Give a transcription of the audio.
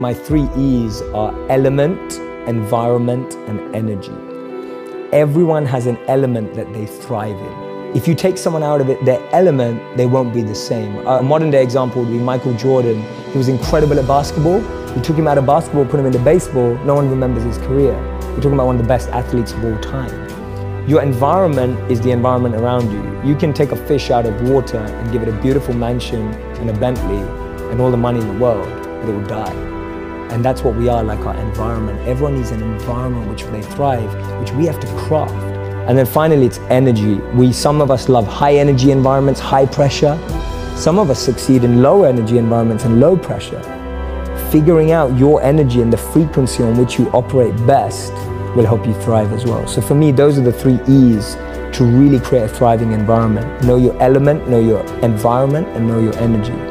My three E's are element, environment, and energy. Everyone has an element that they thrive in. If you take someone out of it, their element, they won't be the same. A modern day example would be Michael Jordan. He was incredible at basketball. You took him out of basketball, put him into baseball, no one remembers his career. You're talking about one of the best athletes of all time. Your environment is the environment around you. You can take a fish out of water and give it a beautiful mansion and a Bentley and all the money in the world, but it will die. And that's what we are like our environment. Everyone needs an environment which they thrive, which we have to craft. And then finally, it's energy. We, some of us love high energy environments, high pressure. Some of us succeed in low energy environments and low pressure. Figuring out your energy and the frequency on which you operate best will help you thrive as well. So for me, those are the three E's to really create a thriving environment. Know your element, know your environment, and know your energy.